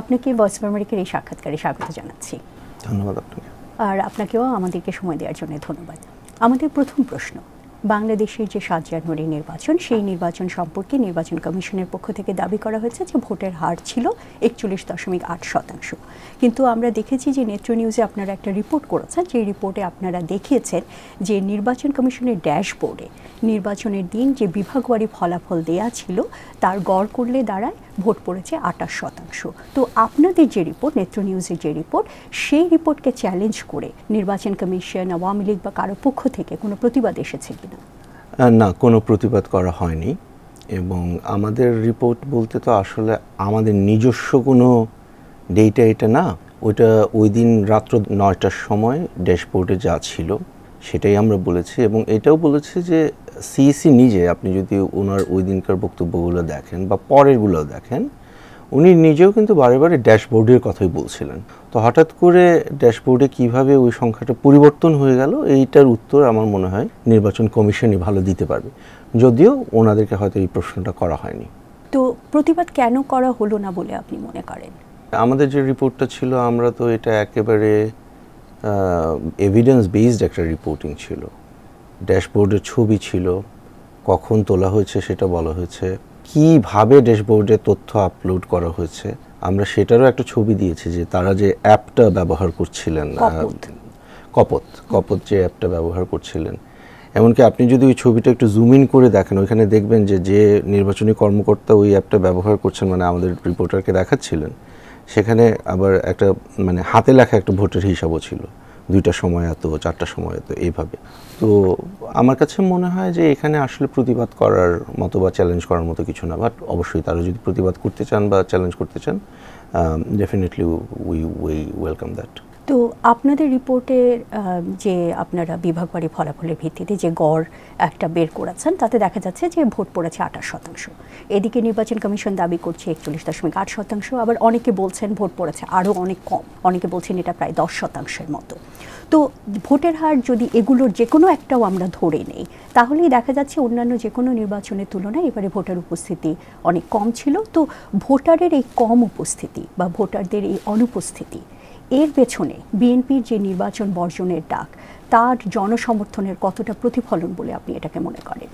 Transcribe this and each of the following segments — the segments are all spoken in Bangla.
আপনাকে ভয়েস অফ আমেরিকার এই সাক্ষাৎকারে স্বাগত জানাচ্ছি। ধন্যবাদ আপনাকে। আর আপনাকেও আমাদেরকে সময় দেওয়ার জন্য ধন্যবাদ। আমাদের প্রথম প্রশ্ন বাংলাদেশের যে সাত জানুয়ারি নির্বাচন সেই নির্বাচন সম্পর্কে নির্বাচন কমিশনের পক্ষ থেকে দাবি করা হয়েছে যে ভোটের হার ছিল একচল্লিশ দশমিক আট শতাংশ। কিন্তু আমরা দেখেছি যে নেত্র নিউজে আপনারা একটা রিপোর্ট করেছেন যে রিপোর্টে আপনারা দেখিয়েছেন যে নির্বাচন কমিশনের ড্যাশবোর্ডে নির্বাচনের দিন যে বিভাগওয়ারি ফলাফল দেয়া ছিল তার গড় করলে দাঁড়ায় ভোট পড়েছে আটাশ শতাংশ। তো আপনাদের যে রিপোর্ট, নেত্র নিউজের যে রিপোর্ট, সেই রিপোর্টকে চ্যালেঞ্জ করে নির্বাচন কমিশন, আওয়ামী লীগ বা কারও পক্ষ থেকে কোনো প্রতিবাদ এসেছে কিনা? না, কোনো প্রতিবাদ করা হয়নি এবং আমাদের রিপোর্ট বলতে তো আসলে আমাদের নিজস্ব কোনো ডেটা এটা না। ওইটা ওই দিন রাত্র নয়টার সময় ড্যাশবোর্ডে যা ছিল সেটাই আমরা বলেছি এবং এটাও বলেছি যে সিইসি নিজে আপনি যদি ওনার ওই দিনকার বক্তব্যগুলো দেখেন বা পরেরগুলো দেখেন উনি নিজেও কিন্তু বারে বারে ড্যাশবোর্ডের কথাই বলছিলেন। তো হঠাৎ করে ড্যাশবোর্ডে কীভাবে ওই সংখ্যাটা পরিবর্তন হয়ে গেল এইটার উত্তর আমার মনে হয় নির্বাচন কমিশনই ভালো দিতে পারবে। যদিও ওনাদেরকে হয়তো এই প্রশ্নটা করা হয়নি। তো প্রতিবাদ কেন করা হলো না বলে আপনি মনে করেন? আমাদের যে রিপোর্টটা ছিল আমরা তো এটা একেবারে এভিডেন্স বেসড একটা রিপোর্টিং ছিল। ড্যাশবোর্ডের ছবি ছিল কখন তোলা হয়েছে সেটা বলা হয়েছে কীভাবে ড্যাশবোর্ডে তথ্য আপলোড করা হয়েছে আমরা সেটারও একটা ছবি দিয়েছি যে তারা যে অ্যাপটা ব্যবহার করছিলেন কপত। কপত যে অ্যাপটা ব্যবহার করছিলেন। এমনকি আপনি যদি ওই ছবিটা একটু জুম ইন করে দেখেন ওইখানে দেখবেন যে যে নির্বাচনী কর্মকর্তা ওই অ্যাপটা ব্যবহার করছেন মানে আমাদের রিপোর্টারকে দেখাচ্ছিলেন সেখানে আবার একটা মানে হাতে লেখা একটা ভোটের হিসাবও ছিল। দুইটার সময় এত, চারটা সময় এত, এইভাবে। তো আমার কাছে মনে হয় যে এখানে আসলে প্রতিবাদ করার মতো বা চ্যালেঞ্জ করার মতো কিছু না বাট অবশ্যই তারা যদি প্রতিবাদ করতে চান বা চ্যালেঞ্জ করতে চান definitely we we welcome that তো আপনাদের রিপোর্টের যে আপনারা বিভাগবাড়ি ফলাফলের ভিত্তিতে যে গড় একটা বের করেছেন, তাতে দেখা যাচ্ছে যে ভোট পড়েছে আঠাশ শতাংশ। এদিকে নির্বাচন কমিশন দাবি করছে একচল্লিশ দশমিক আট শতাংশ, আবার অনেকে বলছেন ভোট পড়েছে আরও অনেক কম। অনেকে বলছেন এটা প্রায় দশ শতাংশের মতো। তো ভোটের হার যদি এগুলোর যে কোনো একটাও আমরা ধরে নেই, তাহলেই দেখা যাচ্ছে অন্যান্য যে কোনো নির্বাচনের তুলনায় এবারে ভোটার উপস্থিতি অনেক কম ছিল। তো ভোটারের এই কম উপস্থিতি বা ভোটারদের এই অনুপস্থিতি এর পেছনে বিএনপির যে নির্বাচন বর্জনের ডাক, তার জনসমর্থনের কতটা প্রতিফলন বলে আপনি এটাকে মনে করেন?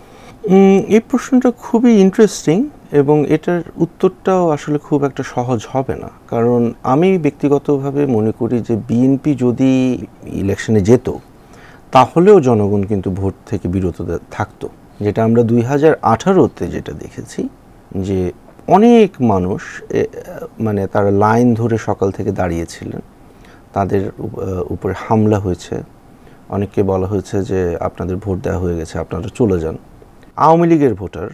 এই প্রশ্নটা খুবই ইন্টারেস্টিং এবং এটার উত্তরটাও আসলে খুব একটা সহজ হবে না। কারণ আমি ব্যক্তিগতভাবে মনে করি যে বিএনপি যদি ইলেকশনে যেত, তাহলেও জনগণ কিন্তু ভোট থেকে বিরত থাকতো। যেটা আমরা দুই হাজার আঠারোতে যেটা দেখেছি, যে অনেক মানুষ মানে তারা লাইন ধরে সকাল থেকে দাঁড়িয়েছিলেন। তাদের উপরে হামলা হয়েছে। অনেককে বলা হয়েছে যে আপনাদের ভোট দেওয়া হয়ে গেছে, আপনারা চলে যান। আওয়ামী লীগের ভোটার,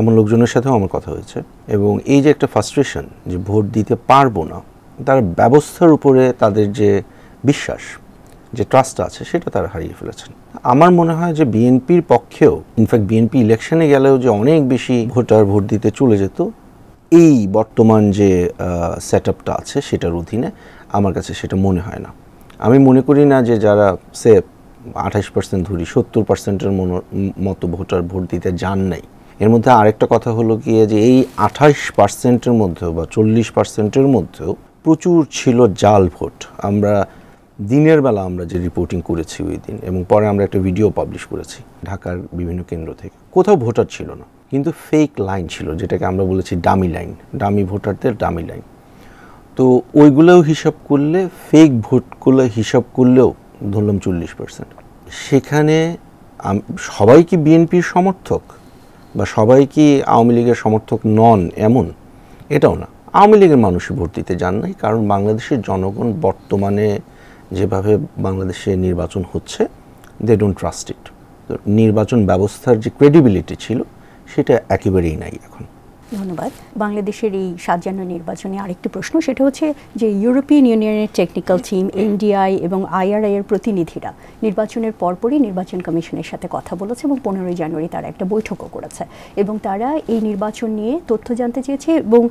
এমন লোকজনের সাথেও আমার কথা হয়েছে। এবং এই যে একটা ফ্রাস্ট্রেশন যে ভোট দিতে পারব না, তার ব্যবস্থার উপরে তাদের যে বিশ্বাস, যে ট্রাস্ট আছে, সেটা তারা হারিয়ে ফেলেছেন। আমার মনে হয় যে বিএনপির পক্ষেও ইনফ্যাক্ট বিএনপি ইলেকশনে গেলেও যে অনেক বেশি ভোটার ভোট দিতে চলে যেত, এই বর্তমান যে সেট আছে, সেটার অধীনে আমার কাছে সেটা মনে হয় না। আমি মনে করি না যে যারা সে আঠাশ পার্সেন্ট ধরি, সত্তর পার্সেন্টের মতো ভোটার ভোট দিতে যান নাই। এর মধ্যে আরেকটা কথা হলো কি যে এই আঠাশ পার্সেন্টের মধ্যেও বা চল্লিশ পার্সেন্টের মধ্যেও প্রচুর ছিল জাল ভোট। আমরা দিনের বেলা আমরা যে রিপোর্টিং করেছি ওই দিন এবং পরে আমরা একটা ভিডিও পাবলিশ করেছি ঢাকার বিভিন্ন কেন্দ্র থেকে। কোথাও ভোটার ছিল না। কিন্তু ফেক লাইন ছিল, যেটাকে আমরা বলেছি ডামি লাইন ডামি ভোটারদের ডামি লাইন তো ওইগুলোও হিসাব করলে ফেক ভোটগুলো হিসাব করলেও ধরলাম চল্লিশ পার্সেন্ট সেখানে সবাই কি বিএনপির সমর্থক? বা সবাই কি আওয়ামী লীগের সমর্থক নন এমন? এটাও না। আওয়ামী লীগের মানুষই ভোট দিতে যান নাই, কারণ বাংলাদেশের জনগণ বর্তমানে যেভাবে বাংলাদেশে নির্বাচন হচ্ছে দে ডোন্ট ট্রাস্ট ইট নির্বাচন ব্যবস্থার যে ক্রেডিবিলিটি ছিল, সেটা একেবারেই নাই এখন। ধন্যবাদ। বাংলাদেশের এই সাত জানুয়ারি নির্বাচনে আরেকটি প্রশ্ন, সেটা হচ্ছে যে ইউরোপিয়ান ইউনিয়নের technical team N D I এবং আইআরআই এর প্রতিনিধিরা নির্বাচনের পরপরই নির্বাচন কমিশনের সাথে কথা বলেছে এবং পনেরোই জানুয়ারি তারা একটা বৈঠকও করেছে এবং তারা এই নির্বাচন নিয়ে তথ্য জানতে চেয়েছে এবং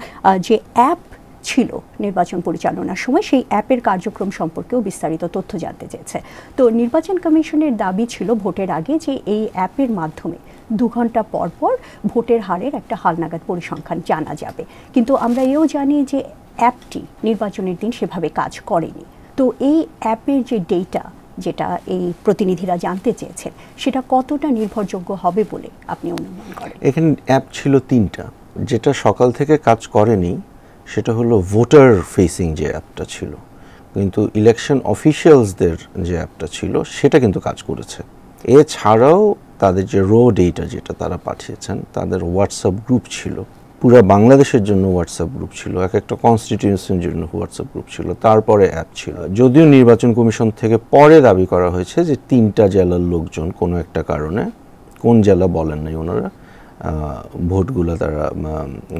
যে অ্যাপ ছিল নির্বাচন পরিচালনার সময়, সেই অ্যাপের কার্যক্রম সম্পর্কেও বিস্তারিত তথ্য জানতে চেয়েছে। তো নির্বাচন কমিশনের দাবি ছিল ভোটের আগে যে এই অ্যাপের মাধ্যমে দু ঘণ্টা পর পর ভোটের হারের একটা হালনাগাদ পরিসংখ্যান জানা যাবে। কিন্তু আমরা এও জানি যে অ্যাপটি নির্বাচনের দিন সেভাবে কাজ করেনি। তো এই অ্যাপের যে ডেটা যেটা এই প্রতিনিধিরা জানতে চেয়েছেন, সেটা কতটা নির্ভরযোগ্য হবে বলে আপনি অনুমান করেন? এখানে অ্যাপ ছিল তিনটা। যেটা সকাল থেকে কাজ করেনি, সেটা হলো ভোটার ফেসিং যে অ্যাপটা ছিল। কিন্তু ইলেকশন অফিসিয়ালসদের যে অ্যাপটা ছিল, সেটা কিন্তু কাজ করেছে। এছাড়াও তাদের যে রো ডেটা যেটা তারা পাঠিয়েছেন, তাদের হোয়াটসঅ্যাপ গ্রুপ ছিল। পুরো বাংলাদেশের জন্য হোয়াটসঅ্যাপ গ্রুপ ছিল, এক একটা কনস্টিটিউশনের জন্য হোয়াটসঅ্যাপ গ্রুপ ছিল, তারপরে অ্যাপ ছিল। যদিও নির্বাচন কমিশন থেকে পরে দাবি করা হয়েছে যে তিনটা জেলার লোকজন কোনো একটা কারণে, কোন জেলা বলেন নাই ওনারা ভোটগুলো তারা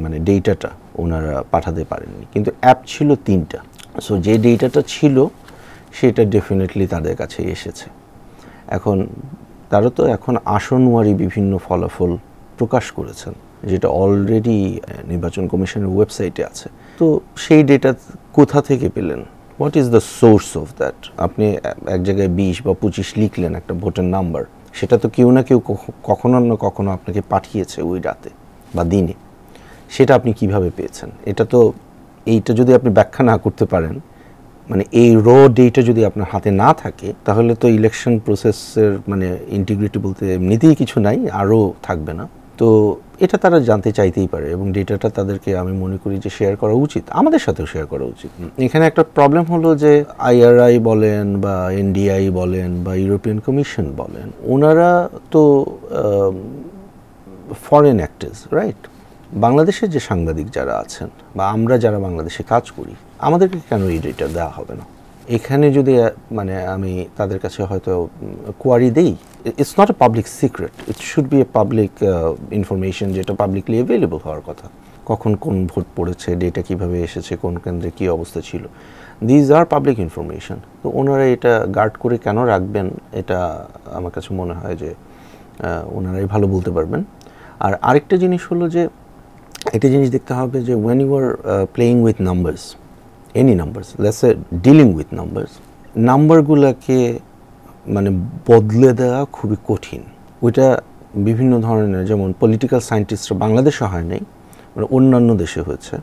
মানে ডেটাটা ওনারা পাঠাতে পারেননি। কিন্তু অ্যাপ ছিল তিনটা। সো যে ডেটাটা ছিল, সেটা ডেফিনেটলি তাদের কাছে এসেছে। এখন তারা তো এখন আসনওয়ারি বিভিন্ন ফলাফল প্রকাশ করেছেন, যেটা অলরেডি নির্বাচন কমিশনের ওয়েবসাইটে আছে। তো সেই ডেটা কোথা থেকে পেলেন? What is the source of that আপনি এক জায়গায় বিশ বা পঁচিশ লিখলেন একটা ভোটার নাম্বার, সেটা তো কেউ না কেউ কখনো না কখনো আপনাকে পাঠিয়েছে ওই রাতে বা দিনে। সেটা আপনি কীভাবে পেয়েছেন? এটা তো, এইটা যদি আপনি ব্যাখ্যা না করতে পারেন মানে এই র ডেটা যদি আপনার হাতে না থাকে, তাহলে তো ইলেকশন প্রসেসের মানে ইন্টিগ্রিটি বলতে এমনিতেই কিছু নাই, আরও থাকবে না। তো এটা তারা জানতে চাইতেই পারে এবং ডেটাটা তাদেরকে আমি মনে করি যে শেয়ার করা উচিত, আমাদের সাথেও শেয়ার করা উচিত। এখানে একটা প্রবলেম হলো যে আইআরআই বলেন বা এনডিআই বলেন বা ইউরোপিয়ান কমিশন বলেন, ওনারা তো ফরেন অ্যাক্টার্স রাইট বাংলাদেশের যে সাংবাদিক যারা আছেন বা আমরা যারা বাংলাদেশে কাজ করি আমাদেরকে কেন এই ডেটা দেওয়া হবে না? এখানে যদি মানে আমি তাদের কাছে হয়তো কোয়ারি দেই it's not a public secret it should be a public information যেটা পাবলিকলি অ্যাভেলেবল হওয়ার কথা। কখন কোন ভোট পড়েছে ডেটা কীভাবে এসেছে, কোন কেন্দ্রে কী অবস্থা ছিল। দিজ আর পাবলিক ইনফরমেশন তো ওনারা এটা গার্ড করে কেন রাখবেন? এটা আমার কাছে মনে হয় যে ওনারাই ভালো বলতে পারবেন। আর আরেকটা জিনিস হলো যে, একটা জিনিস দেখতে হবে যে when you are playing with numbers any numbers let's a dealing with numbers নাম্বারগুলোকে মানে বদলে দেওয়া খুবই কঠিন। ওইটা বিভিন্ন ধরনের, যেমন পলিটিক্যাল সায়েন্টিস্টরা বাংলাদেশে হয় নাই মানে অন্যান্য দেশে হয়েছে।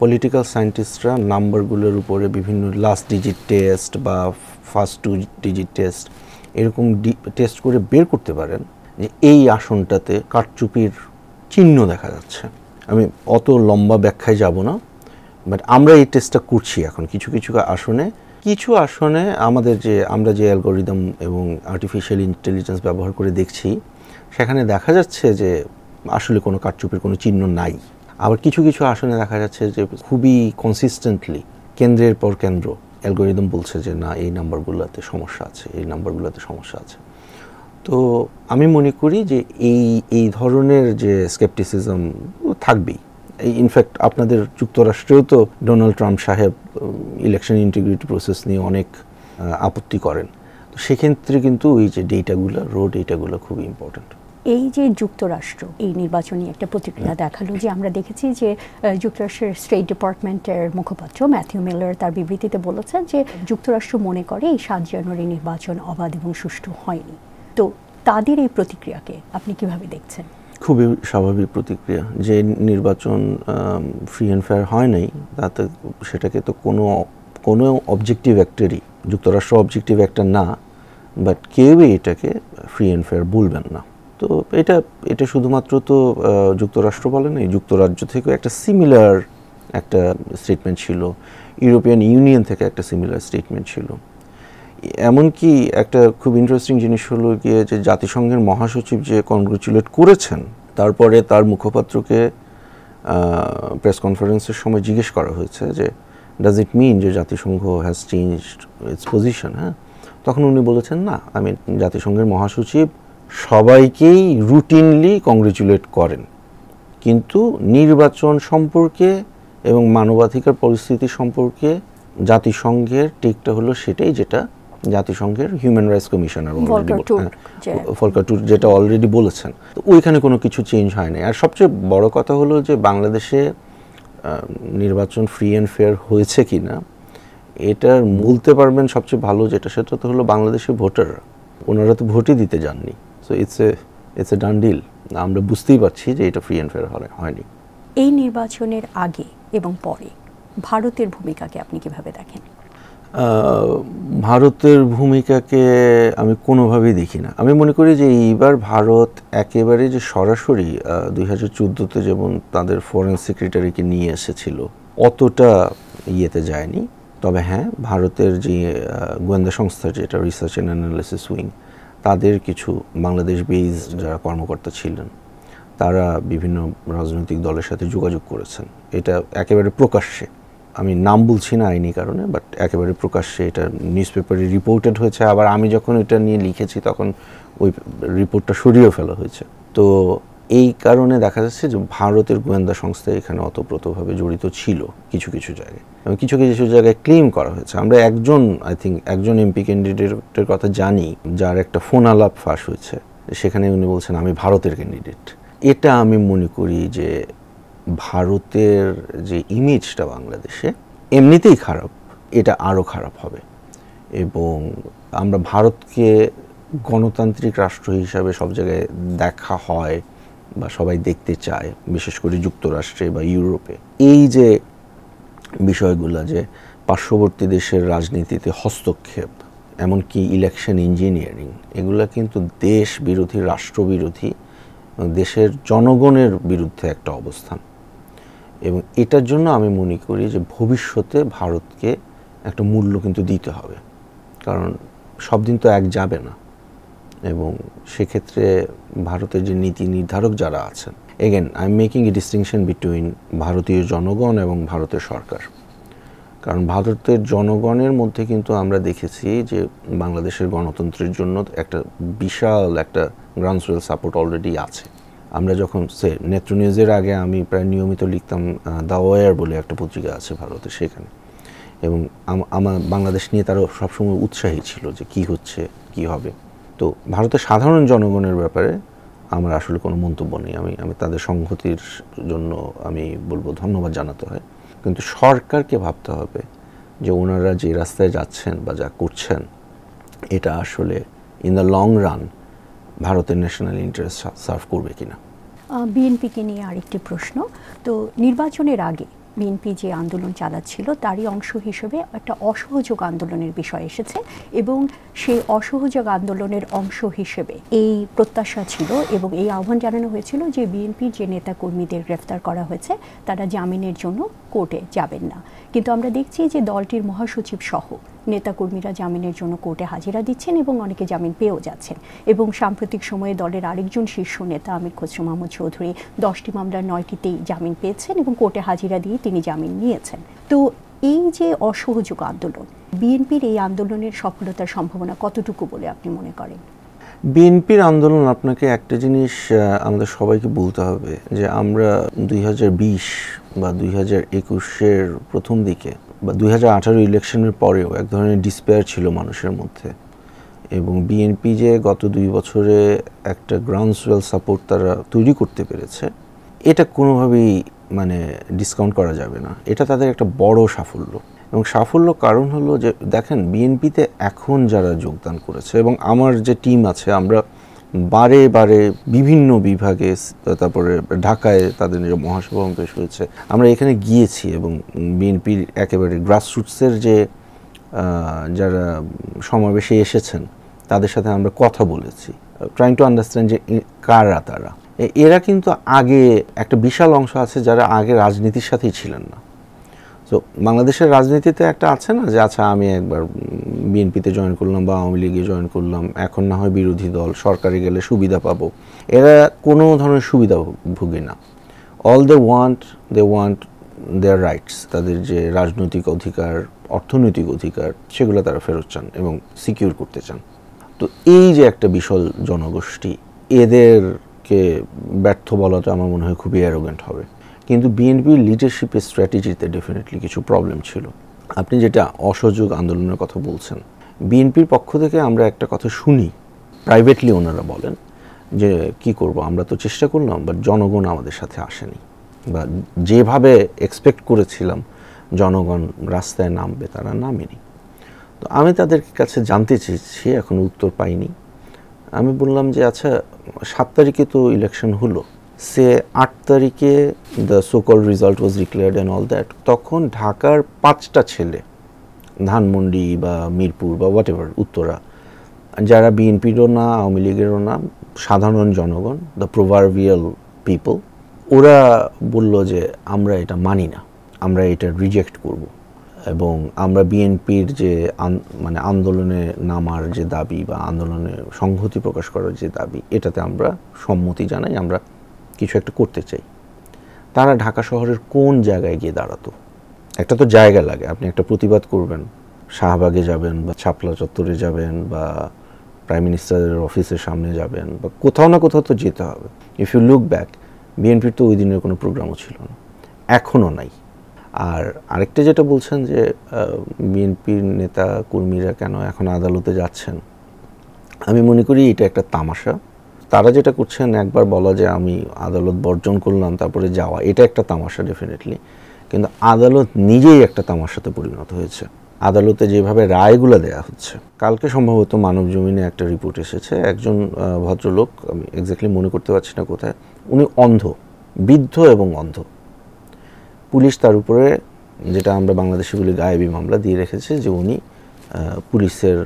পলিটিক্যাল সায়েন্টিস্টরা নাম্বারগুলোর উপরে বিভিন্ন লাস্ট ডিজিট টেস্ট বা ফার্স্ট টু ডিজিট টেস্ট এরকম টেস্ট করে বের করতে পারেন যে এই আসনটাতে কারচুপির চিহ্ন দেখা যাচ্ছে। আমি অত লম্বা ব্যাখ্যায় যাব না। বাট আমরা এই টেস্টটা করছি এখন, কিছু কিছু আসনে। কিছু আসনে আমাদের যে, আমরা যে অ্যালগোরিদম এবং আর্টিফিশিয়াল ইন্টেলিজেন্স ব্যবহার করে দেখছি, সেখানে দেখা যাচ্ছে যে, আসলে কোনো কারচুপির কোনো চিহ্ন নাই। আবার কিছু কিছু আসনে দেখা যাচ্ছে যে, খুবই কনসিস্টেন্টলি কেন্দ্রের পর কেন্দ্র অ্যালগোরিদম বলছে যে, না, এই নাম্বারগুলোতে সমস্যা আছে, এই নাম্বারগুলোতে সমস্যা আছে। তো আমি মনে করি যে, এই এই ধরনের যে স্কেপটিসিজম থাকবেই। ইনফ্যাক্ট আপনাদের যুক্তরাষ্ট্রেও তো ডোনাল্ড ট্রাম্প সাহেব ইলেকশন ইন্টিগ্রিটি প্রসেস নিয়ে অনেক আপত্তি করেন। তো সেক্ষেত্রে কিন্তু এই যে ডেটাগুলো রো ডেটাগুলো খুবই ইম্পর্ট্যান্ট এই যে যুক্তরাষ্ট্র এই নির্বাচনী একটা প্রতিক্রিয়া দেখাল যে আমরা দেখেছি যে যুক্তরাষ্ট্রের স্টেট ডিপার্টমেন্টের মুখপাত্র ম্যাথিউ মিলার তার বিবৃতিতে বলেছেন যে যুক্তরাষ্ট্র মনে করে এই সাত জানুয়ারি নির্বাচন অবাধ এবং সুষ্ঠু হয়নি। তো তাদের এই প্রতিক্রিয়াকে আপনি কীভাবে দেখছেন? খুবই স্বাভাবিক প্রতিক্রিয়া। যে নির্বাচন ফ্রি অ্যান্ড ফেয়ার হয় নাই, তাতে সেটাকে তো কোনো কোনো অবজেক্টিভ অ্যাক্টেরই যুক্তরাষ্ট্র অবজেক্টিভ অ্যাক্টার না বাট কেউই এটাকে ফ্রি অ্যান্ড ফেয়ার বলবেন না। তো এটা এটা শুধুমাত্র তো যুক্তরাষ্ট্র বলে নাই, যুক্তরাজ্য থেকেও একটা সিমিলার একটা স্টেটমেন্ট ছিল। ইউরোপিয়ান ইউনিয়ন থেকে একটা সিমিলার স্টেটমেন্ট ছিল। এমনকি একটা খুব ইন্টারেস্টিং জিনিস হলো গিয়ে যে জাতিসংঘের মহাসচিব যে কনগ্রেচুলেট করেছেন, তারপরে তার মুখপাত্রকে প্রেস কনফারেন্সের সময় জিজ্ঞেস করা হয়েছে যে ডাজ ইট মিন যে জাতিসংঘ হ্যাজ চেঞ্জড ইটস পজিশন হ্যাঁ? তখন উনি বলেছেন, না আমি জাতিসংঘের মহাসচিব সবাইকেই রুটিনলি কংগ্রেচুলেট করেন। কিন্তু নির্বাচন সম্পর্কে এবং মানবাধিকার পরিস্থিতি সম্পর্কে জাতিসংঘের টেকটা হলো সেটাই যেটা জাতিসংঘের হিউম্যান রাইটস কমিশনার ফলকা টুর যেটা অলরেডি বলেছেন। তো ওইখানে কোনো কিছু চেঞ্জ হয় না আর সবচেয়ে বড় কথা হলো যে বাংলাদেশে নির্বাচন ফ্রি অ্যান্ড ফেয়ার হয়েছে কি না এটার বলতে পারবেন সবচেয়ে ভালো যেটা সেটা তো হলো বাংলাদেশের ভোটাররা ওনারা তো ভোটই দিতে যাননি। So it's a it's a done deal আমরা বুঝতেই পারছি যে এটা ফ্রি অ্যান্ড ফেয়ার হয়নি। এই নির্বাচনের আগে এবং পরে ভারতের ভূমিকাকে আপনি কীভাবে দেখেন? ভারতের ভূমিকাকে আমি কোনোভাবেই দেখি না। আমি মনে করি যে এইবার ভারত একেবারে যে সরাসরি দুই হাজার চোদ্দোতে যেমন তাদের ফরেন সেক্রেটারিকে নিয়ে এসেছিল, অতটা ইয়েতে যায়নি। তবে হ্যাঁ ভারতের যে গোয়েন্দা সংস্থা যেটা রিসার্চ অ্যান্ড অ্যানালিসিস উইং তাদের কিছু বাংলাদেশ বেজ যারা কর্মকর্তা ছিলেন, তারা বিভিন্ন রাজনৈতিক দলের সাথে যোগাযোগ করেছেন। এটা একেবারে প্রকাশ্যে। আমি নাম বলছি না আইনি কারণে বাট একেবারে প্রকাশ্যে এটা নিউজ পেপারে রিপোর্টেড হয়েছে। আবার আমি যখন এটা নিয়ে লিখেছি, তখন ওই রিপোর্টটা সরিয়েও ফেলা হয়েছে। তো এই কারণে দেখা যাচ্ছে যে ভারতের গোয়েন্দা সংস্থা এখানে অতপ্রতভাবে জড়িত ছিল কিছু কিছু জায়গায়। এবং কিছু কিছু জায়গায় ক্লেম করা হয়েছে। আমরা একজন আই থিঙ্ক একজন এমপি ক্যান্ডিডেটের কথা জানি, যার একটা ফোন আলাপ ফাঁস হয়েছে। সেখানে উনি বলছেন, আমি ভারতের ক্যান্ডিডেট এটা আমি মনে করি যে ভারতের যে ইমেজটা বাংলাদেশে, এমনিতেই খারাপ, এটা আরও খারাপ হবে। এবং আমরা ভারতকে গণতান্ত্রিক রাষ্ট্র হিসাবে সব জায়গায় দেখা হয় বা সবাই দেখতে চায়, বিশেষ করে যুক্তরাষ্ট্রে বা ইউরোপে। এই যে বিষয়গুলো যে পার্শ্ববর্তী দেশের রাজনীতিতে হস্তক্ষেপ, এমনকি ইলেকশন ইঞ্জিনিয়ারিং এগুলো কিন্তু দেশ বিরোধী রাষ্ট্রবিরোধী দেশের জনগণের বিরুদ্ধে একটা অবস্থান। এবং এটার জন্য আমি মনে করি যে ভবিষ্যতে ভারতকে একটা মূল্য কিন্তু দিতে হবে। কারণ সব দিন তো এক যাবে না। এবং সেক্ষেত্রে ভারতের যে নীতি নির্ধারক যারা আছেন again I am making a distinction between ভারতীয় জনগণ এবং ভারতের সরকার। কারণ ভারতের জনগণের মধ্যে কিন্তু আমরা দেখেছি যে বাংলাদেশের গণতন্ত্রের জন্য একটা বিশাল একটা গ্রাউন্ডসওয়েল সাপোর্ট অলরেডি আছে। আমরা যখন সে নেত্র নিউজের আগে আমি প্রায় নিয়মিত লিখতাম দ্য ওয়ার বলে একটা পত্রিকা আছে ভারতে সেখানে। এবং আমার বাংলাদেশ নিয়ে তারা সবসময় উৎসাহী ছিল যে কি হচ্ছে, কি হবে। তো ভারতের সাধারণ জনগণের ব্যাপারে আমার আসলে কোনো মন্তব্য নেই। আমি আমি তাদের সংহতির জন্য আমি বলব ধন্যবাদ জানাতে হয়। কিন্তু সরকারকে ভাবতে হবে যে ওনারা যে রাস্তায় যাচ্ছেন বা যা করছেন, এটা আসলে ইন দ্য লং রান ভারতের ন্যাশনাল ইন্টারেস্ট সার্ভ করবে কিনা? বিএনপিকে নিয়ে আরেকটি প্রশ্ন। তো নির্বাচনের আগে বিএনপি যে আন্দোলন চালাচ্ছিল, তারই অংশ হিসেবে একটা অসহযোগ আন্দোলনের বিষয় এসেছে এবং সেই অসহযোগ আন্দোলনের অংশ হিসেবে এই প্রত্যাশা ছিল এবং এই আহ্বান জানানো হয়েছিল যে বিএনপির যে নেতা কর্মীদের গ্রেফতার করা হয়েছে, তারা জামিনের জন্য কোর্টে যাবেন না। কিন্তু আমরা দেখছি যে দলটির মহাসচিব সহ নেতাকর্মীরা জামিনের জন্য কোর্টে হাজিরা দিচ্ছেন এবং অনেকে জামিন পেয়েও যাচ্ছেন। এবং সাম্প্রতিক সময়ে দলের আরেকজন শীর্ষ নেতা আমির খসরু মাহমুদ চৌধুরী দশটি মামলার নয়টিতেই জামিন পেয়েছেন এবং কোর্টে হাজিরা দিয়ে তিনি জামিন নিয়েছেন। তো এই যে অসহযোগ আন্দোলন, বিএনপির এই আন্দোলনের সফলতার সম্ভাবনা কতটুকু বলে আপনি মনে করেন? বিএনপির আন্দোলন আপনাকে একটা জিনিস আমাদের সবাইকে বলতে হবে যে আমরা দুই হাজার বিশ বা দুই একুশের প্রথম দিকে বা দুই হাজার আঠারো ইলেকশনের পরেও এক ধরনের ডিসপেয়ার ছিল মানুষের মধ্যে। এবং বিএনপি যে গত দুই বছরে একটা গ্রাউন্ডসওয়েল সাপোর্ট তারা তৈরি করতে পেরেছে, এটা কোনোভাবেই মানে ডিসকাউন্ট করা যাবে না। এটা তাদের একটা বড় সাফল্য। এবং সাফল্য কারণ হলো যে, দেখেন বিএনপিতে এখন যারা যোগদান করেছে এবং আমার যে টিম আছে, আমরা বারে বারে বিভিন্ন বিভাগে তারপরে ঢাকায় তাদের যে মহাসভা পেশ হয়েছে। আমরা এখানে গিয়েছি এবং বিএনপির একেবারে গ্রাসরুটসের যে যারা সমাবেশে এসেছেন, তাদের সাথে আমরা কথা বলেছি। ট্রাইং টু আন্ডারস্ট্যান্ড যে কারা তারা। এরা কিন্তু আগে একটা বিশাল অংশ আছে যারা আগে রাজনীতির সাথেই ছিলেন না। তো বাংলাদেশের রাজনীতিতে একটা আছে না যে আচ্ছা আমি একবার বিএনপিতে জয়েন করলাম বা আওয়ামী লীগে জয়েন করলাম, এখন না হয় বিরোধী দল, সরকারে গেলে সুবিধা পাবো। এরা কোনো ধরনের সুবিধা ভুগে না। All they want they want their rights তাদের যে রাজনৈতিক অধিকার, অর্থনৈতিক অধিকার, সেগুলো তারা ফেরত চান এবং সিকিউর করতে চান। তো এই যে একটা বিশাল জনগোষ্ঠী, এদেরকে ব্যর্থ বলাটা আমার মনে হয় খুবই অ্যারোগেন্ট হবে। কিন্তু বিএনপির লিডারশিপের স্ট্র্যাটেজিতে ডেফিনেটলি কিছু প্রবলেম ছিল। আপনি যেটা অসহযোগ আন্দোলনের কথা বলছেন, বিএনপির পক্ষ থেকে আমরা একটা কথা শুনি। প্রাইভেটলি ওনারা বলেন যে, কি করব? আমরা তো চেষ্টা করলাম বাট জনগণ আমাদের সাথে আসেনি। বা, যেভাবে এক্সপেক্ট করেছিলাম, জনগণ রাস্তায় নামবে, তারা নামেনি। তো আমি তাদের কাছে জানতে চেয়েছি, এখন উত্তর পাইনি। আমি বললাম যে আচ্ছা সাত তারিখে তো ইলেকশন হলো। সে আট তারিখে the so called result was declared and all that তখন ঢাকার পাঁচটা ছেলে, ধানমন্ডি বা মিরপুর বা হোয়াট এভার উত্তরা, যারা বিএনপিরও না আওয়ামী লীগেরও না সাধারণ জনগণ দ্য প্রোভারভিয়াল পিপল ওরা বলল যে আমরা এটা মানি না, আমরা এটা রিজেক্ট করব। এবং আমরা বিএনপির যে মানে আন্দোলনে নামার যে দাবি বা আন্দোলনে সংহতি প্রকাশ করার যে দাবি, এটাতে আমরা সম্মতি জানাই, আমরা কিছু একটা করতে চাই। তারা ঢাকা শহরের কোন জায়গায় গিয়ে দাঁড়াতো? একটা তো জায়গা লাগে, আপনি একটা প্রতিবাদ করবেন। শাহবাগে যাবেন বা ছাপলা চত্বরে যাবেন বা প্রাইম মিনিস্টারের অফিসের সামনে যাবেন বা কোথাও না কোথাও তো যেতে হবে। ইফ ইউ লুক ব্যাক বিএনপির তো ওই দিনের কোনো প্রোগ্রামও ছিল না, এখনও নাই। আর আরেকটা যেটা বলছেন যে বিএনপির নেতা কর্মীরা কেন এখন আদালতে যাচ্ছেন, আমি মনে করি এটা একটা তামাশা। তারা যেটা করছেন, একবার বলা যে আমি আদালত বর্জন করলাম, তারপরে যাওয়া, এটা একটা তামাশা ডেফিনেটলি কিন্তু আদালত নিজেই একটা তামাশাতে পরিণত হয়েছে। আদালতে যেভাবে রায়গুলো দেয়া হচ্ছে, কালকে সম্ভবত মানব জমিনে একটা রিপোর্ট এসেছে, একজন ভদ্রলোক, আমি এক্স্যাক্টলি মনে করতে পারছি না কোথায়, উনি অন্ধ, বৃদ্ধ এবং অন্ধ। পুলিশ তার উপরে, যেটা আমরা বাংলাদেশে বলি গায়েবী মামলা, দিয়ে রেখেছে যে উনি পুলিশের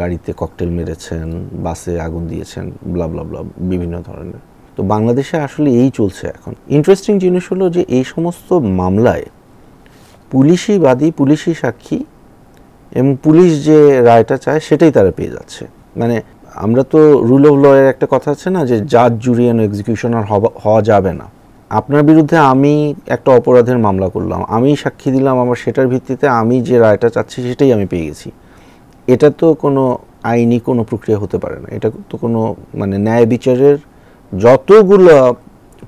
গাড়িতে ককটেল মেরেছেন বাসে আগুন দিয়েছেন ব্লা ব্লা ব্লা বিভিন্ন ধরনের। তো বাংলাদেশে আসলে এই চলছে এখন। ইন্টারেস্টিং জিনিস হলো যে এই সমস্ত মামলায় পুলিশই বাদী পুলিশই সাক্ষী এবং পুলিশ যে রায়টা চায় সেটাই তারা পেয়ে যাচ্ছে। মানে আমরা তো রুল অফ লয়ের একটা কথা আছে না যে জাজ জুরি অ্যান্ড এক্সিকিউশনার হওয়া যাবে না। আপনার বিরুদ্ধে আমি একটা অপরাধের মামলা করলাম, আমি সাক্ষী দিলাম আমার সেটার ভিত্তিতে আমি যে রায়টা চাচ্ছি সেটাই আমি পেয়ে গেছি। এটা তো কোনো আইনি কোনো প্রক্রিয়া হতে পারে না। এটা তো কোনো মানে ন্যায় বিচারের যতগুলো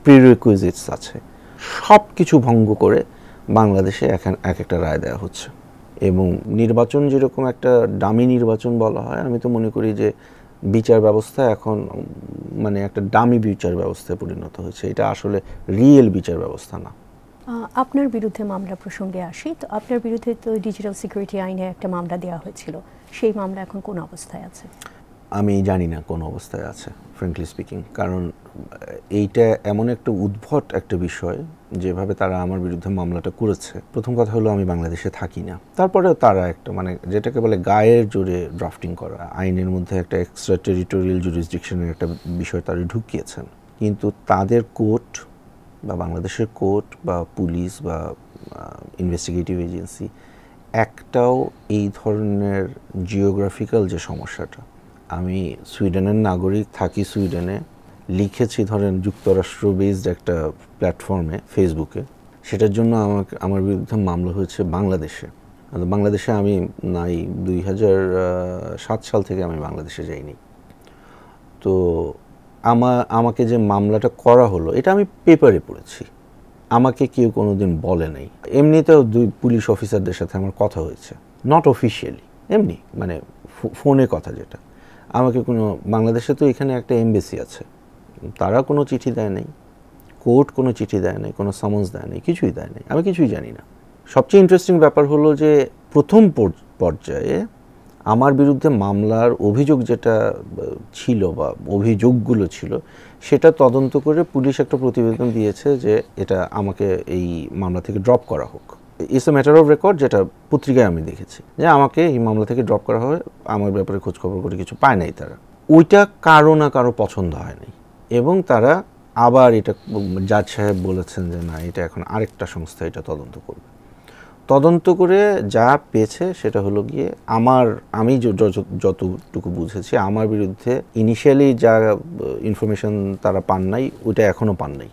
প্রিরিকুইজিটস আছে সব কিছু ভঙ্গ করে বাংলাদেশে এখন এক একটা রায় দেওয়া হচ্ছে। এবং নির্বাচন যেরকম একটা দামি নির্বাচন বলা হয়, আমি তো মনে করি যে বিচার ব্যবস্থা এখন মানে একটা ডামি বিচার ব্যবস্থায় পরিণত হয়েছে। এটা আসলে রিয়েল বিচার ব্যবস্থা না। আপনার বিরুদ্ধে মামলা প্রসঙ্গে আসি। তো আপনার বিরুদ্ধে তো ডিজিটাল সিকিউরিটি আইনে একটা মামলা দেওয়া হয়েছিল। সেই মামলা এখন কোন অবস্থায় আছে? আমি জানি না কোন অবস্থায় আছে ফ্রেঙ্কলি স্পিকিং কারণ এইটা এমন একটা উদ্ভট একটা বিষয় যেভাবে তারা আমার বিরুদ্ধে মামলাটা করেছে। প্রথম কথা হলো, আমি বাংলাদেশে থাকি না। তারপরে তারা একটা মানে যেটাকে বলে গায়ের জোরে ড্রাফটিং করা, আইনের মধ্যে একটা এক্সট্রা টেরিটোরিয়াল জুরিসডিকশনের একটা বিষয় তারা ঢুকিয়েছেন। কিন্তু তাদের কোর্ট বা বাংলাদেশের কোর্ট বা পুলিশ বা ইনভেস্টিগেটিভ এজেন্সি একটাও এই ধরনের জিওগ্রাফিক্যাল যে সমস্যাটা, আমি সুইডেনের নাগরিক, থাকি সুইডেনে, লিখেছি ধরেন যুক্তরাষ্ট্র বেসড একটা প্ল্যাটফর্মে ফেসবুকে সেটার জন্য আমাকে, আমার বিরুদ্ধে মামলা হয়েছে বাংলাদেশে। বাংলাদেশে আমি নাই, দুই হাজার সাত সাল থেকে আমি বাংলাদেশে যাইনি। তো আমার আমাকে যে মামলাটা করা হলো, এটা আমি পেপারে পড়েছি। আমাকে কেউ কোনো দিন বলে নাই। এমনিতেও দুই পুলিশ অফিসারদের সাথে আমার কথা হয়েছে। নট অফিসিয়ালি এমনি মানে ফোনে কথা যেটা। আমাকে কোনো, বাংলাদেশে তো এখানে একটা এমবেসি আছে। তারা কোনো চিঠি দেয় নাই। কোর্ট কোনো চিঠি দেয় নাই, কোনো সমন্স দেয় নাই, কিছুই দেয় নাই। আমি কিছুই জানি না। সবচেয়ে ইন্টারেস্টিং ব্যাপার হলো যে প্রথম পর্যায়ে আমার বিরুদ্ধে মামলার অভিযোগ যেটা ছিল বা অভিযোগগুলো ছিল, সেটা তদন্ত করে পুলিশ একটা প্রতিবেদন দিয়েছে যে এটা আমাকে এই মামলা থেকে ড্রপ করা হোক। It's a matter of record যেটা পত্রিকায় আমি দেখেছি যে আমাকে এই মামলা থেকে ড্রপ করা হয়, আমার ব্যাপারে খোঁজখবর করে কিছু পায় নাই তারা। ওইটা কারও না কারও পছন্দ হয়নি এবং তারা আবার এটা জাজ সাহেব বলেছেন যে না, এটা এখন আরেকটা সংস্থা এটা তদন্ত করবে। তদন্ত করে যা পেয়েছে সেটা হলো গিয়ে আমার, আমি যতটুকু বুঝেছি, আমার বিরুদ্ধে ইনিশিয়ালি যা ইনফরমেশন তারা পান নাই, ওইটা এখনও পান নাই।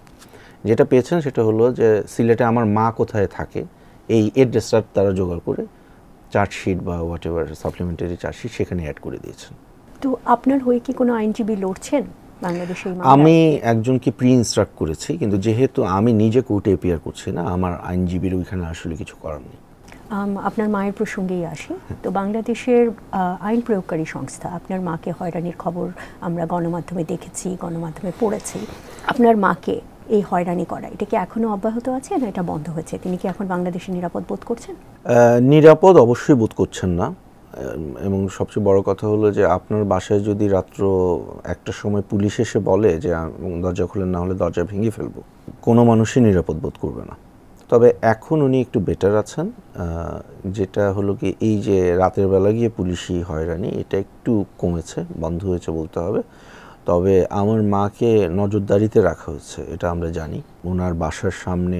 যেটা পেয়েছেন সেটা হলো যে সিলেটে আমার মা কোথায় থাকে, এই এড্রেসটা তারা জোগাড় করে চার্জশিট বা হোয়াট এভার সাপ্লিমেন্টারি চার্জশিট সেখানে অ্যাড করে দিয়েছেন। তো আপনার হয়ে কি কোনো আইনজীবী লড়ছেন? আমি একজনকে প্রি ইনস্ট্রাক্ট করেছি কিন্তু যেহেতু আমি নিজে কোর্টে এপিয়ার করছি না আমার আইনজীবীর ওইখানে আসলে কিছু করার নেই। আপনার মায়ের প্রসঙ্গেই আসি। তো বাংলাদেশের আইন প্রয়োগকারী সংস্থা আপনার মাকে হয়রানির খবর আমরা গণমাধ্যমে দেখেছি গণমাধ্যমে পড়েছি। আপনার মাকে এই হয়রানি করা এটা কি এখনও অব্যাহত আছে না এটা বন্ধ হয়েছে? তিনি কি এখন বাংলাদেশে নিরাপদ বোধ করছেন? নিরাপদ অবশ্যই বোধ করছেন না। এবং সবচেয়ে বড় কথা হলো যে আপনার বাসায় যদি রাত্র একটা সময় পুলিশ এসে বলে যে দরজা খুলেন, না হলে দরজা ভেঙে ফেলব, কোনো মানুষই নিরাপদ বোধ করবে না। তবে এখন উনি একটু বেটার আছেন যেটা হলো কি, এই যে রাতের বেলা গিয়ে পুলিশি হয়রানি, এটা একটু কমেছে, বন্ধ হয়েছে বলতে হবে। তবে আমার মাকে নজরদারিতে রাখা হয়েছে এটা আমরা জানি। ওনার বাসার সামনে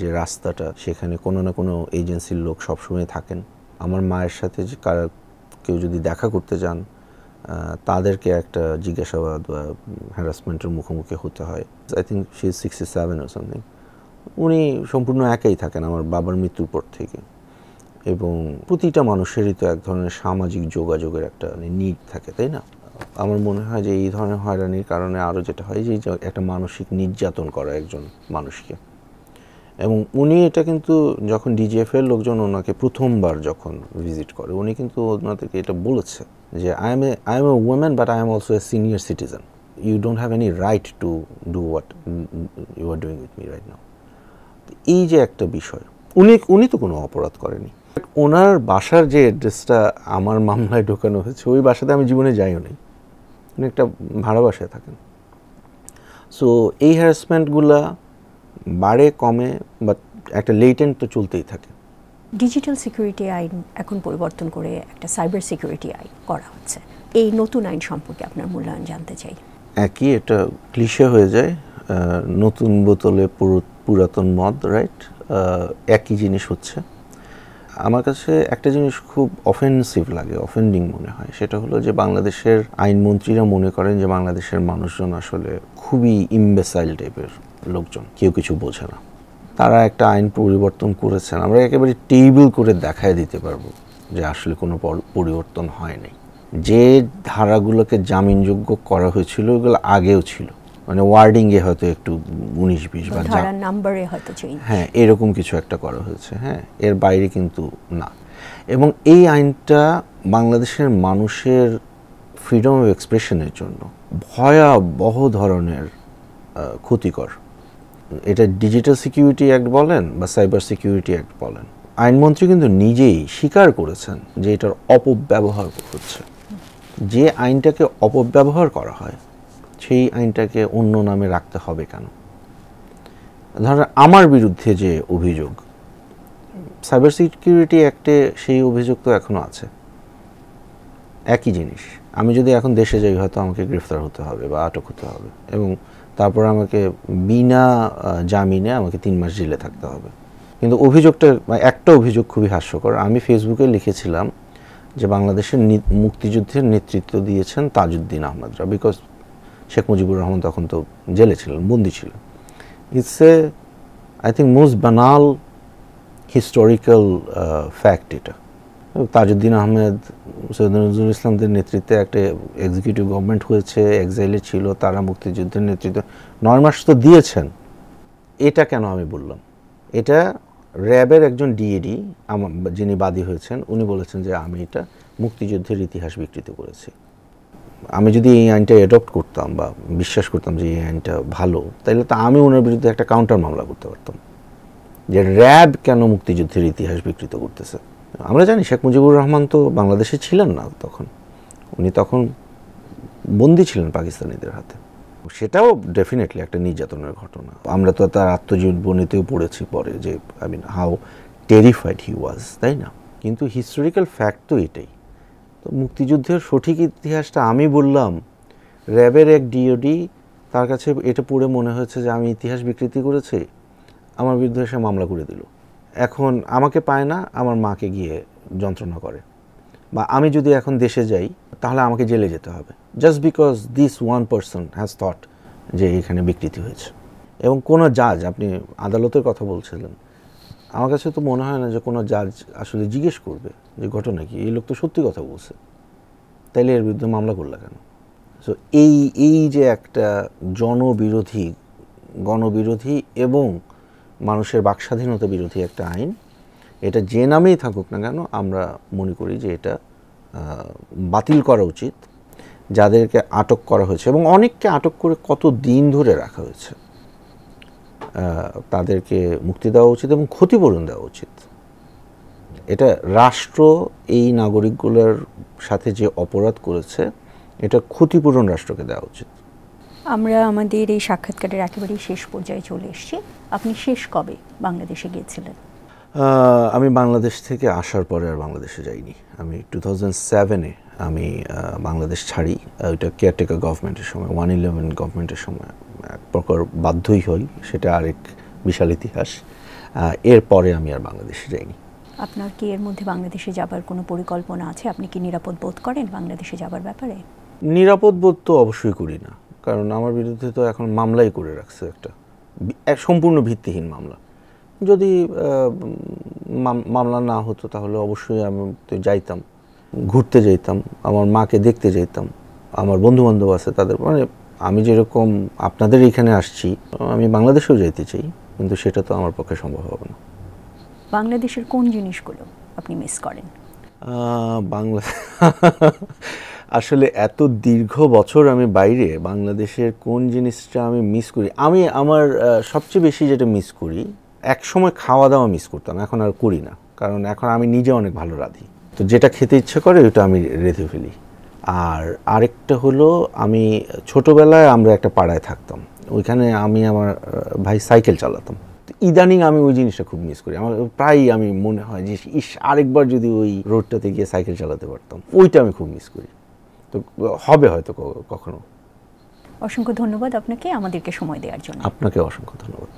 যে রাস্তাটা, সেখানে কোনো না কোনো এজেন্সির লোক সবসময় থাকেন। আমার মায়ের সাথে যে কারা, কেউ যদি দেখা করতে যান তাদেরকে একটা জিজ্ঞাসাবাদ বা হ্যারাসমেন্টের মুখোমুখি হতে হয়। I think she is sixty seven or something উনি সম্পূর্ণ একাই থাকেন আমার বাবার মৃত্যুর পর থেকে। এবং প্রতিটা মানুষেরই তো এক ধরনের সামাজিক যোগাযোগের একটা নিড থাকে, তাই না? আমার মনে হয় যে এই ধরনের হয়রানির কারণে আরও যেটা হয় যে একটা মানসিক নির্যাতন করা একজন মানুষকে। এবং উনি এটা কিন্তু যখন ডিজিএফ এর লোকজন ওনাকে প্রথমবার যখন ভিজিট করে, উনি কিন্তু ওনাদেরকে এটা বলেছে যে I am a I am a woman but I am also a senior citizen you don't have any right to do what you are doing with me right now এই যে একটা বিষয়, উনি উনি তো কোনো অপরাধ করেনি। ওনার বাসার যে অ্যাড্রেসটা আমার মামলায় ঢোকানো হয়েছে, ওই বাসাতে আমি জীবনে যাইও নাই। উনি একটা ভাড়া বাসায় থাকেন। সো এই হ্যারাসমেন্টগুলা বাড়ে কমে বা একটা লেটেন্ট তো চলতেই থাকে। ডিজিটাল সিকিউরিটি আইন এখন পরিবর্তন করে একটা সাইবার সিকিউরিটি আইন করা হচ্ছে। এই নতুন আইন সম্পর্কে আপনার মূল্যায়ন জানতে চাই। একই এটা ক্লিশে হয়ে যায় নতুন বোতলে পুরাতন মদ রাইট একই জিনিস হচ্ছে। আমার কাছে একটা জিনিস খুব অফেন্সিভ লাগে অফেন্ডিং মনে হয়। সেটা হলো যে বাংলাদেশের আইনমন্ত্রীরা মনে করেন যে বাংলাদেশের মানুষজন আসলে খুবই ইম্বেসাইল টাইপের লোকজন কেউ কিছু বোঝে না। তারা একটা আইন পরিবর্তন করেছেন। আমরা একেবারে টেবিল করে দেখায় দিতে পারব যে আসলে কোনো পরিবর্তন হয় নাই যে ধারাগুলোকে জামিনযোগ্য করা হয়েছিল ওগুলো আগেও ছিল। মানে ওয়ার্ডিংয়ে হয়তো একটু উনিশ বিশ বা নাম্বারে হয়তো হ্যাঁ এরকম কিছু একটা করা হয়েছে। হ্যাঁ এর বাইরে কিন্তু না। এবং এই আইনটা বাংলাদেশের মানুষের ফ্রিডম অফ এক্সপ্রেশনের জন্য ভয়াবহ ধরনের ক্ষতিকর। এটা ডিজিটাল সিকিউরিটি অ্যাক্ট বলেন বা সাইবার সিকিউরিটি অ্যাক্ট বলেন, আইনমন্ত্রী কিন্তু নিজেই স্বীকার করেছেন যে এটার অপব্যবহার হচ্ছে যে আইনটাকে অপব্যবহার করা হয়, সেই আইনটাকে অন্য নামে রাখতে হবে কেন? ধরেন আমার বিরুদ্ধে যে অভিযোগ সাইবার সিকিউরিটি অ্যাক্টে সেই অভিযোগ তো এখনও আছে। একই জিনিস, আমি যদি এখন দেশে যাই হয়তো আমাকে গ্রেফতার হতে হবে বা আটক হতে হবে এবং তারপর আমাকে বিনা জামিনে আমাকে তিন মাস জেলে থাকতে হবে। কিন্তু অভিযোগটা মানে একটা অভিযোগ খুবই হাস্যকর। আমি ফেসবুকে লিখেছিলাম যে বাংলাদেশের মুক্তিযুদ্ধের নেতৃত্ব দিয়েছেন তাজউদ্দিন আহমদরা বিকজ শেখ মুজিবুর রহমান তখন তো জেলে ছিলেন, বন্দি ছিলেন। It's a I think most banal historical fact এটা। তাজউদ্দিন আহমেদ সৈয়দ নজরুল ইসলামদের নেতৃত্বে একটা এক্সিকিউটিভ গভর্নমেন্ট হয়েছে এক্সাইলে ছিল, তারা মুক্তিযুদ্ধের নেতৃত্ব। নয় মাস তো দিয়েছেন। এটা কেন আমি বললাম? এটা র্যাবের একজন ডিএডি আমার যিনি বাদী হয়েছেন, উনি বলেছেন যে আমি এটা মুক্তিযুদ্ধের ইতিহাস বিকৃত করেছি। আমি যদি এই আইনটা অ্যাডপ্ট করতাম বা বিশ্বাস করতাম যে এই আইনটা ভালো তাহলে তো আমি ওনার বিরুদ্ধে একটা কাউন্টার মামলা করতে পারতাম। যে র্যাব কেন মুক্তিযুদ্ধের ইতিহাস বিকৃত করতেছে? আমরা জানি শেখ মুজিবুর রহমান তো বাংলাদেশে ছিলেন না তখন। উনি তখন বন্দী ছিলেন পাকিস্তানিদের হাতে। সেটাও ডেফিনেটলি একটা নির্যাতনের ঘটনা। আমরা তো তার আত্মজীবনীতেও পড়েছি পরে যে I mean how terrified he was তাই না? কিন্তু হিস্টোরিক্যাল ফ্যাক্ট তো এটাই। তো মুক্তিযুদ্ধের সঠিক ইতিহাসটা আমি বললাম, র্যাবের এক ডিওডি তার কাছে এটা পড়ে মনে হয়েছে যে, আমি ইতিহাস বিকৃতি করেছি, আমার বিরুদ্ধে সে মামলা করে দিল। এখন আমাকে পায় না, আমার মাকে গিয়ে যন্ত্রণা করে। বা আমি যদি এখন দেশে যাই, তাহলে আমাকে জেলে যেতে হবে। Just because this one person has thought যে এখানে বিকৃতি হয়েছে। এবং কোনো জাজ আপনি আদালতের কথা বলছিলেন, আমার কাছে তো মনে হয় না যে কোনো জাজ আসলে জিজ্ঞেস করবে যে ঘটনা কি। এই লোক তো সত্যি কথা বলছে। তাইলে এর বিরুদ্ধে মামলা করলা কেন? সো এই এই যে একটা জনবিরোধী, গণবিরোধী এবং মানুষের বাকস্বাধীনতা বিরোধী একটা আইন। এটা যে নামেই থাকুক না কেন, আমরা মনে করি যে এটা বাতিল করা উচিত, যাদেরকে আটক করা হয়েছে এবং অনেককে আটক করে কত দিন ধরে রাখা হয়েছে। তাদেরকে মুক্তি দেওয়া উচিত এবং ক্ষতিপূরণ দেওয়া উচিত। এটা রাষ্ট্র, এই নাগরিকগুলোর সাথে যে অপরাধ করেছে, এটা ক্ষতিপূরণ রাষ্ট্রকে দেওয়া উচিত। আমরা আমাদের এই সাক্ষাৎকারের একেবারেই শেষ পর্যায়ে চলে এসেছি। আপনি শেষ কবে বাংলাদেশে গিয়েছিলেন? আমি বাংলাদেশ থেকে আসার পরে আর বাংলাদেশে যাইনি। আমি টু থাউজেন্ড সেভেনে আমি বাংলাদেশ ছাড়ি। ওইটা কেয়ারটেকার গভর্নমেন্টের সময় ওয়ান ইলেভেন গভর্নমেন্টের সময় এক প্রকার বাধ্যই হই সেটা আরেক বিশাল ইতিহাস। এরপরে আমি আর বাংলাদেশে যাইনি। আপনার কি এর মধ্যে বাংলাদেশে যাবার কোনো পরিকল্পনা আছে? আপনি কি নিরাপদ বোধ করেন বাংলাদেশে যাবার ব্যাপারে? নিরাপদ বোধ তো অবশ্যই করি না। কারণ আমার বিরুদ্ধে তো এখন মামলাই করে রাখছে একটা এক সম্পূর্ণ ভিত্তিহীন মামলা। যদি মামলা না হতো তাহলে অবশ্যই আমি যাইতাম, ঘুরতে যেতাম আমার মাকে দেখতে যেতাম আমার বন্ধু বান্ধব আছে তাদের মানে আমি যেরকম আপনাদের এখানে আসছি, আমি বাংলাদেশেও যাইতে চাই, কিন্তু সেটা তো আমার পক্ষে সম্ভব হবে না। বাংলাদেশের কোন জিনিসগুলো আপনি মিস করেন? বাংলা আসলে এত দীর্ঘ বছর আমি বাইরে, বাংলাদেশের কোন জিনিসটা আমি মিস করি? আমি আমার সবচেয়ে বেশি যেটা মিস করি এক সময় খাওয়া দাওয়া মিস করতাম, এখন আর করি না। কারণ এখন আমি নিজে অনেক ভালো রাঁধি। তো যেটা খেতে ইচ্ছে করে ওটা আমি রেঁধে ফেলি। আর আরেকটা হলো, আমি ছোটবেলায় আমরা একটা পাড়ায় থাকতাম। ওইখানে আমি আমার ভাই সাইকেল চালাতাম। ইদানিং আমি ওই জিনিসটা খুব মিস করি। আমার প্রায়ই আমি মনে হয় যে ইস আরেকবার যদি ওই রোডটাতে গিয়ে সাইকেল চালাতে পারতাম ওইটা আমি খুব মিস করি। তো হবে হয়তো কখনো। অসংখ্য ধন্যবাদ আপনাকে আমাদেরকে সময় দেওয়ার জন্য। আপনাকে অসংখ্য ধন্যবাদ।